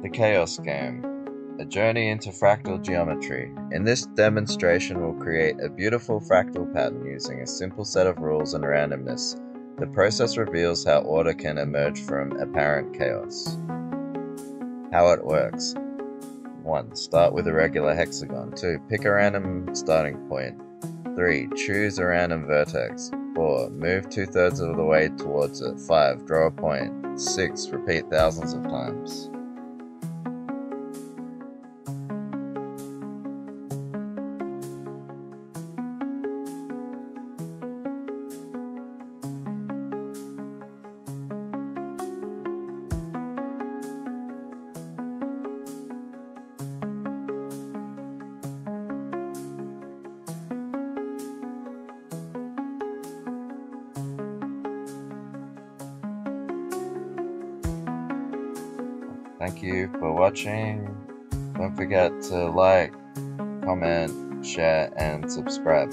The Chaos Game, a journey into fractal geometry. In this demonstration, we'll create a beautiful fractal pattern using a simple set of rules and randomness. The process reveals how order can emerge from apparent chaos. How it works. 1. Start with a regular hexagon. 2. Pick a random starting point. 3. Choose a random vertex. 4. Move two thirds of the way towards it. 5. Draw a point. 6. Repeat thousands of times. Thank you for watching. Don't forget to like, comment, share, and subscribe.